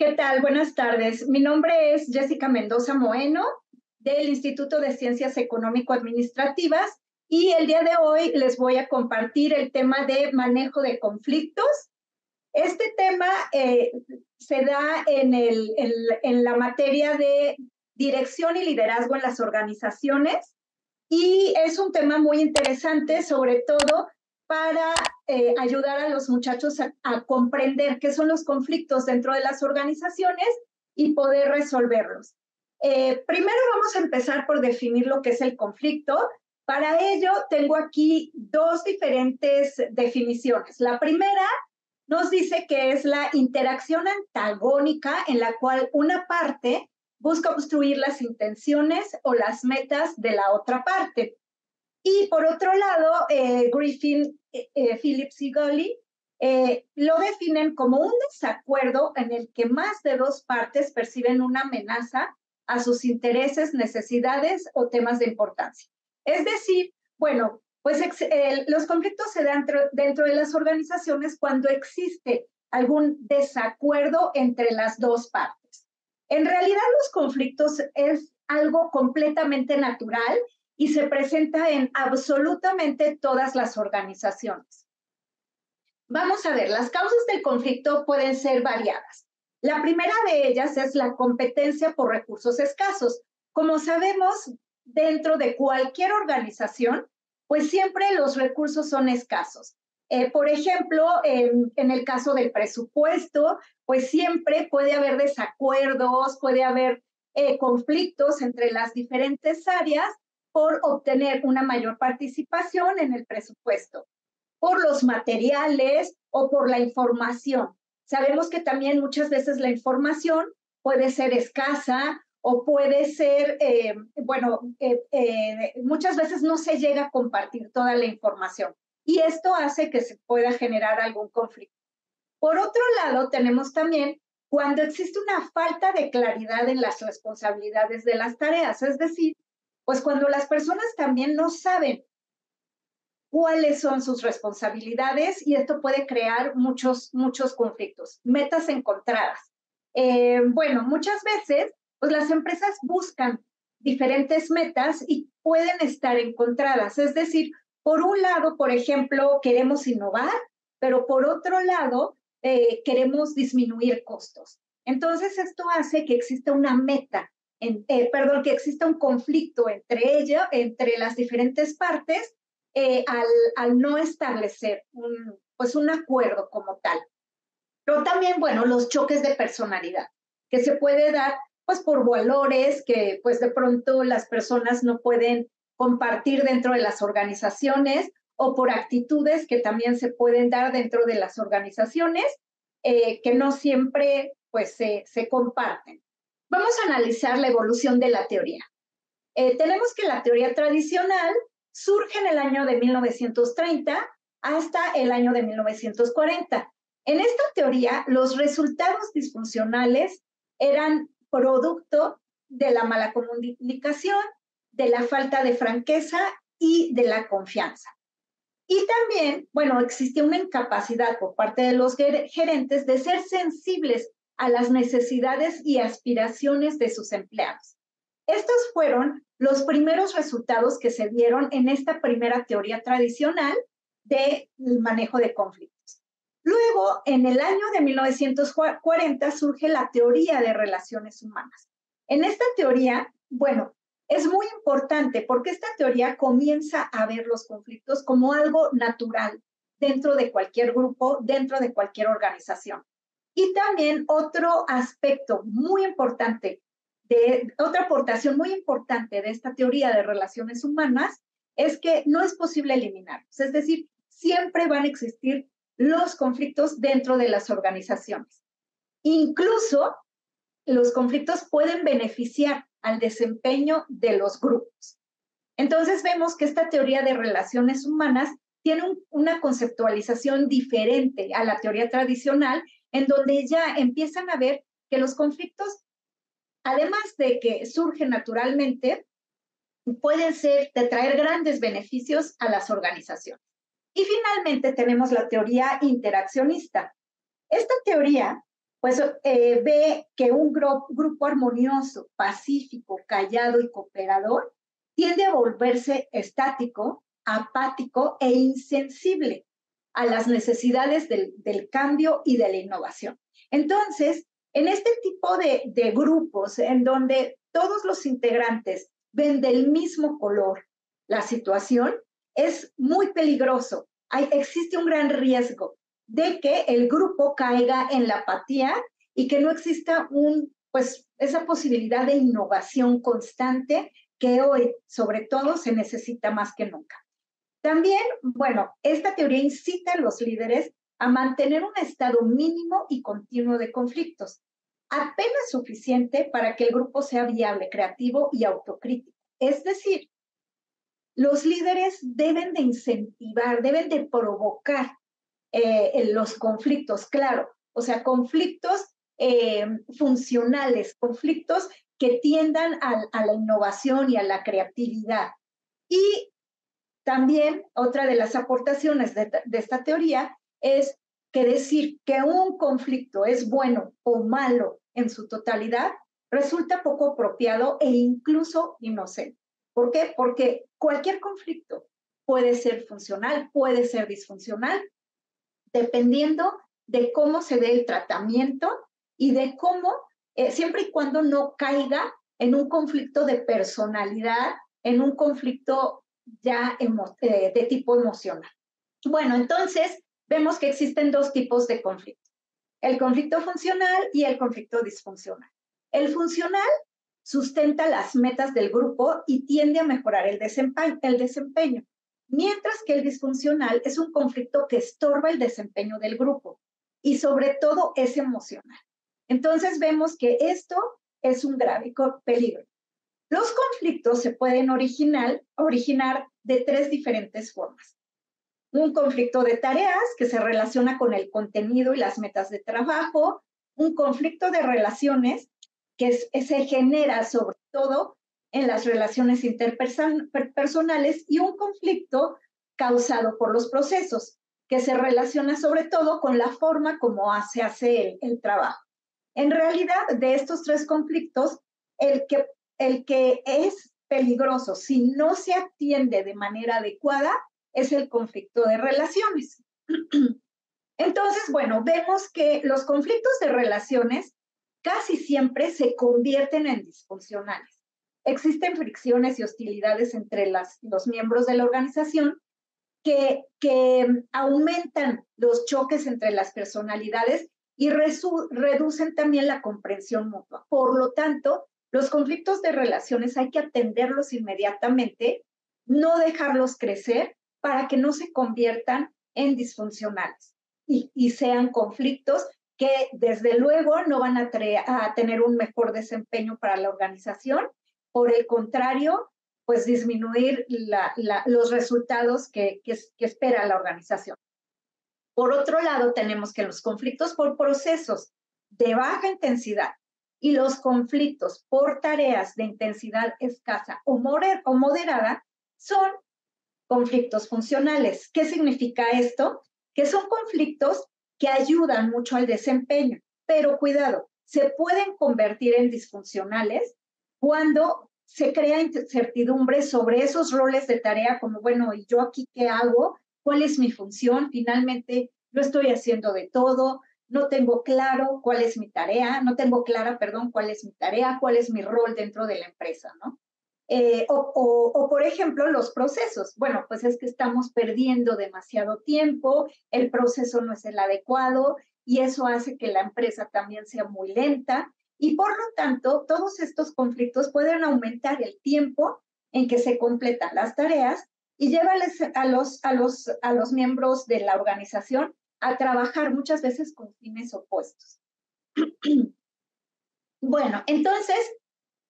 ¿Qué tal? Buenas tardes. Mi nombre es Jessica Mendoza Moeno del Instituto de Ciencias Económico-Administrativas y el día de hoy les voy a compartir el tema de manejo de conflictos. Este tema eh, se da en, la materia de dirección y liderazgo en las organizaciones y es un tema muy interesante, sobre todo para eh, ayudar a los muchachos a, comprender qué son los conflictos dentro de las organizaciones y poder resolverlos. Eh, primero vamos a empezar por definir lo que es el conflicto. Para ello tengo aquí dos diferentes definiciones. La primera nos dice que es la interacción antagónica en la cual una parte busca obstruir las intenciones o las metas de la otra parte. Y por otro lado, eh, Griffin, eh, eh, Phillips y Gully lo definen como un desacuerdo en el que más de dos partes perciben una amenaza a sus intereses, necesidades o temas de importancia. Es decir, bueno, pues los conflictos se dan dentro de las organizaciones cuando existe algún desacuerdo entre las dos partes. En realidad los conflictos es algo completamente natural y se presenta en absolutamente todas las organizaciones. Vamos a ver, las causas del conflicto pueden ser variadas. La primera de ellas es la competencia por recursos escasos. Como sabemos, dentro de cualquier organización, pues siempre los recursos son escasos. Eh, por ejemplo, en, el caso del presupuesto, pues siempre puede haber desacuerdos, puede haber eh, conflictos entre las diferentes áreas por obtener una mayor participación en el presupuesto, por los materiales o por la información. Sabemos que también muchas veces la información puede ser escasa o puede ser, eh, bueno, eh, eh, muchas veces no se llega a compartir toda la información y esto hace que se pueda generar algún conflicto. Por otro lado, tenemos también cuando existe una falta de claridad en las responsabilidades de las tareas, es decir, pues cuando las personas también no saben cuáles son sus responsabilidades y esto puede crear muchos, muchos conflictos, metas encontradas. Eh, bueno, muchas veces, pues las empresas buscan diferentes metas y pueden estar encontradas. Es decir, por un lado, por ejemplo, queremos innovar, pero por otro lado, eh, queremos disminuir costos. Entonces, esto hace que exista una meta eh, perdón, que exista un conflicto entre ella, entre las diferentes partes, eh, al, al, no establecer un, pues un acuerdo como tal. Pero también, bueno, los choques de personalidad, que se puede dar pues por valores que pues de pronto las personas no pueden compartir dentro de las organizaciones o por actitudes que también se pueden dar dentro de las organizaciones eh, que no siempre pues se, se comparten. Vamos a analizar la evolución de la teoría. Eh, tenemos que la teoría tradicional surge en el año de 1930 hasta el año de 1940. En esta teoría, los resultados disfuncionales eran producto de la mala comunicación, de la falta de franqueza y de la confianza. Y también, bueno, existía una incapacidad por parte de los gerentes de ser sensibles a las necesidades y aspiraciones de sus empleados. Estos fueron los primeros resultados que se dieron en esta primera teoría tradicional del manejo de conflictos. Luego, en el año de 1940, surge la teoría de relaciones humanas. En esta teoría, bueno, es muy importante porque esta teoría comienza a ver los conflictos como algo natural dentro de cualquier grupo, dentro de cualquier organización. Y también otro aspecto muy importante, de, otra aportación muy importante de esta teoría de relaciones humanas es que no es posible eliminarlos. Es decir, siempre van a existir los conflictos dentro de las organizaciones. Incluso los conflictos pueden beneficiar al desempeño de los grupos. Entonces vemos que esta teoría de relaciones humanas tiene una conceptualización diferente a la teoría tradicional en donde ya empiezan a ver que los conflictos, además de que surgen naturalmente, pueden ser de traer grandes beneficios a las organizaciones. Y finalmente tenemos la teoría interaccionista. Esta teoría pues eh, ve que un grupo armonioso, pacífico, callado y cooperador tiende a volverse estático, apático e insensible a las necesidades del, cambio y de la innovación. Entonces, en este tipo de, de grupos en donde todos los integrantes ven del mismo color la situación, es muy peligroso. Hay, existe un gran riesgo de que el grupo caiga en la apatía y que no exista un, pues, esa posibilidad de innovación constante que hoy, sobre todo, se necesita más que nunca. También, bueno, esta teoría incita a los líderes a mantener un estado mínimo y continuo de conflictos, apenas suficiente para que el grupo sea viable, creativo y autocrítico. Es decir, los líderes deben de incentivar, deben de provocar eh, los conflictos, claro, o sea, conflictos eh, funcionales, conflictos que tiendan a, la innovación y a la creatividad. Y también otra de las aportaciones de, esta teoría es que decir que un conflicto es bueno o malo en su totalidad resulta poco apropiado e incluso inocente. ¿Por qué? Porque cualquier conflicto puede ser funcional, puede ser disfuncional, dependiendo de cómo se dé el tratamiento y de cómo, eh, siempre y cuando no caiga en un conflicto de personalidad, en un conflicto ya eh, de tipo emocional. Bueno, entonces vemos que existen dos tipos de conflicto, el conflicto funcional y el conflicto disfuncional. El funcional sustenta las metas del grupo y tiende a mejorar el el desempeño mientras que el disfuncional es un conflicto que estorba el desempeño del grupo y sobre todo es emocional. Entonces vemos que esto es un grave peligro. Los conflictos se pueden originar, de tres diferentes formas. Un conflicto de tareas que se relaciona con el contenido y las metas de trabajo, un conflicto de relaciones que se genera sobre todo en las relaciones interpersonales y un conflicto causado por los procesos, que se relaciona sobre todo con la forma como se hace el, trabajo. En realidad, de estos tres conflictos, el que, el que es peligroso si no se atiende de manera adecuada es el conflicto de relaciones. Entonces, bueno, vemos que los conflictos de relaciones casi siempre se convierten en disfuncionales existen fricciones y hostilidades entre los miembros de la organización que, que aumentan los choques entre las personalidades y reducen también la comprensión mutua. Por lo tanto, los conflictos de relaciones hay que atenderlos inmediatamente, no dejarlos crecer para que no se conviertan en disfuncionales y, sean conflictos que desde luego no van a, tener un mejor desempeño para la organización por el contrario, pues disminuir los resultados que, espera la organización. Por otro lado, tenemos que los conflictos por procesos de baja intensidad y los conflictos por tareas de intensidad escasa o, moderada son conflictos funcionales. ¿Qué significa esto? Que son conflictos que ayudan mucho al desempeño, pero cuidado, se pueden convertir en disfuncionales cuando se crea incertidumbre sobre esos roles de tarea, como, bueno, ¿y yo aquí qué hago? ¿Cuál es mi función? Finalmente, no estoy haciendo de todo, no tengo claro cuál es mi tarea, no tengo clara, perdón, cuál es mi tarea, cuál es mi rol dentro de la empresa, ¿no? Eh, o, o, por ejemplo, los procesos. Bueno, pues es que estamos perdiendo demasiado tiempo, el proceso no es el adecuado y eso hace que la empresa también sea muy lenta y por lo tanto, todos estos conflictos pueden aumentar el tiempo en que se completan las tareas y llevarles a los, a los, a los miembros de la organización a trabajar muchas veces con fines opuestos. bueno, entonces,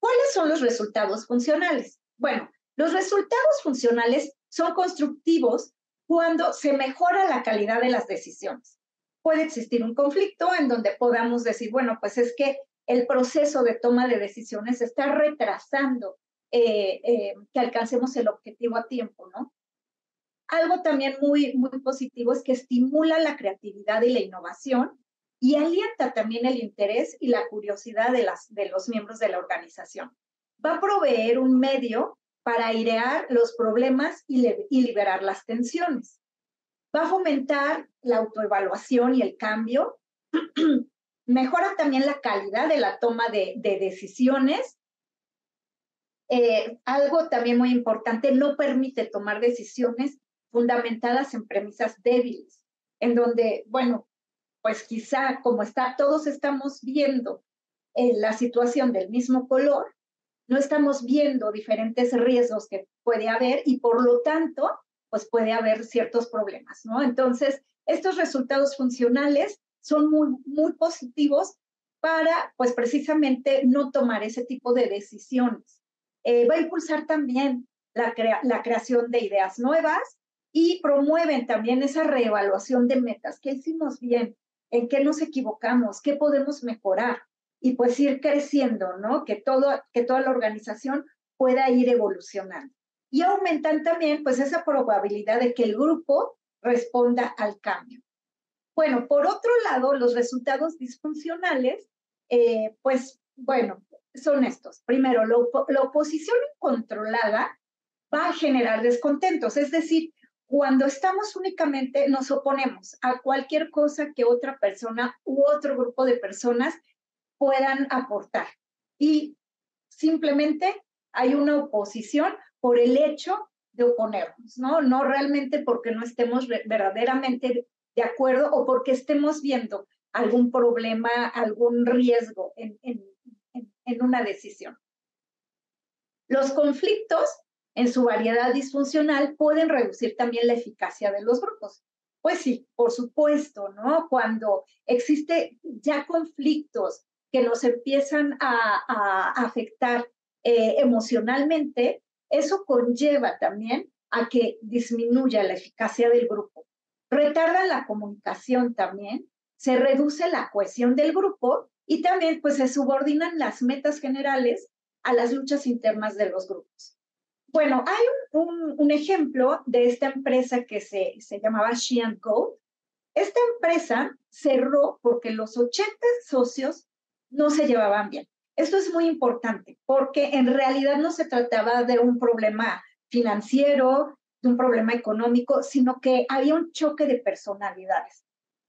¿cuáles son los resultados funcionales? Bueno, los resultados funcionales son constructivos cuando se mejora la calidad de las decisiones. Puede existir un conflicto en donde podamos decir, bueno, pues es que el proceso de toma de decisiones está retrasando eh, eh, que alcancemos el objetivo a tiempo, ¿no? Algo también muy, muy positivo es que estimula la creatividad y la innovación y alienta también el interés y la curiosidad de, los miembros de la organización. Va a proveer un medio para airear los problemas y, liberar las tensiones. Va a fomentar la autoevaluación y el cambio. Mejora también la calidad de la toma de, de decisiones. Eh, algo también muy importante, no permite tomar decisiones fundamentadas en premisas débiles, en donde, bueno, pues quizá como está, todos estamos viendo en la situación del mismo color, no estamos viendo diferentes riesgos que puede haber y por lo tanto, pues puede haber ciertos problemas, ¿no? Entonces, estos resultados funcionales son muy, muy positivos para, pues precisamente, no tomar ese tipo de decisiones. Eh, va a impulsar también la, la creación de ideas nuevas y promueven también esa reevaluación de metas. ¿Qué hicimos bien? ¿En qué nos equivocamos? ¿Qué podemos mejorar? Y pues ir creciendo, ¿no? Que, todo, que toda la organización pueda ir evolucionando. Y aumentan también pues esa probabilidad de que el grupo responda al cambio. Bueno, por otro lado, los resultados disfuncionales, eh, pues bueno, son estos. Primero, la oposición incontrolada va a generar descontentos, es decir, cuando estamos únicamente nos oponemos a cualquier cosa que otra persona u otro grupo de personas puedan aportar. Y simplemente hay una oposición por el hecho de oponernos, ¿no? No realmente porque no estemos verdaderamente de acuerdo o porque estemos viendo algún problema, algún riesgo en, en, en una decisión. Los conflictos en su variedad disfuncional pueden reducir también la eficacia de los grupos. Pues sí, por supuesto, ¿no? Cuando existe ya conflictos que nos empiezan a, afectar eh, emocionalmente, eso conlleva también a que disminuya la eficacia del grupo retarda la comunicación también, se reduce la cohesión del grupo y también pues se subordinan las metas generales a las luchas internas de los grupos. Bueno, hay un, ejemplo de esta empresa que se, se llamaba She Co. Esta empresa cerró porque los 80 socios no se llevaban bien. Esto es muy importante porque en realidad no se trataba de un problema financiero, un problema económico, sino que había un choque de personalidades.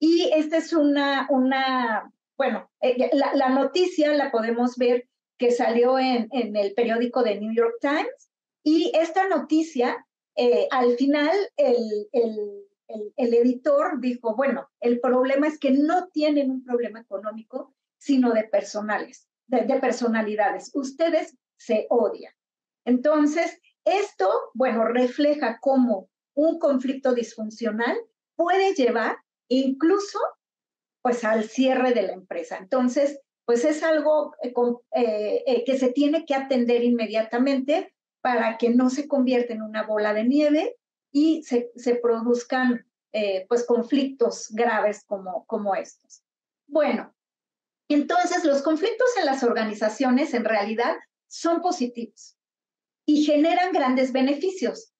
Y esta es una, una bueno, eh, la, noticia la podemos ver que salió en, el periódico de New York Times y esta noticia, eh, al final, el, el, el, editor dijo, bueno, el problema es que no tienen un problema económico, sino de personales, de, de personalidades. Ustedes se odian. Entonces, esto, bueno, refleja cómo un conflicto disfuncional puede llevar incluso pues al cierre de la empresa. Entonces, pues es algo eh, eh, que se tiene que atender inmediatamente para que no se convierta en una bola de nieve y se, produzcan pues conflictos graves como, como estos. Bueno, entonces los conflictos en las organizaciones en realidad son positivos y generan grandes beneficios,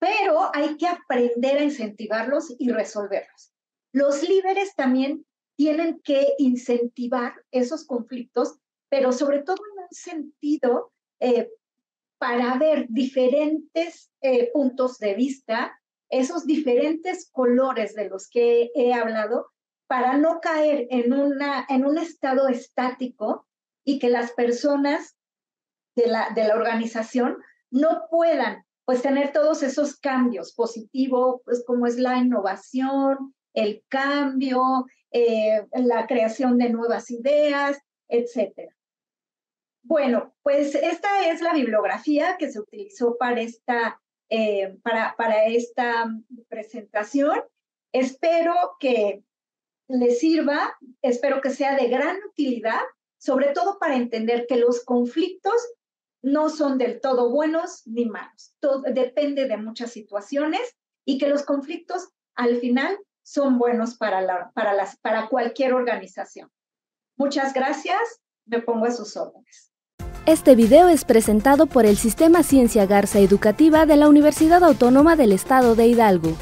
pero hay que aprender a incentivarlos y resolverlos. Los líderes también tienen que incentivar esos conflictos, pero sobre todo en un sentido eh, para ver diferentes eh, puntos de vista, esos diferentes colores de los que he hablado, para no caer en, una, en un estado estático y que las personas de la, de la organización no puedan pues tener todos esos cambios positivos, pues como es la innovación, el cambio, eh, la creación de nuevas ideas, etcétera. Bueno, pues esta es la bibliografía que se utilizó para esta, eh, para, para esta presentación. Espero que les sirva, espero que sea de gran utilidad, sobre todo para entender que los conflictos no son del todo buenos ni malos. Todo depende de muchas situaciones y que los conflictos al final son buenos para, la, para, las, para cualquier organización. Muchas gracias. Me pongo a sus órdenes. Este video es presentado por el Sistema Ciencia Garza Educativa de la Universidad Autónoma del Estado de Hidalgo.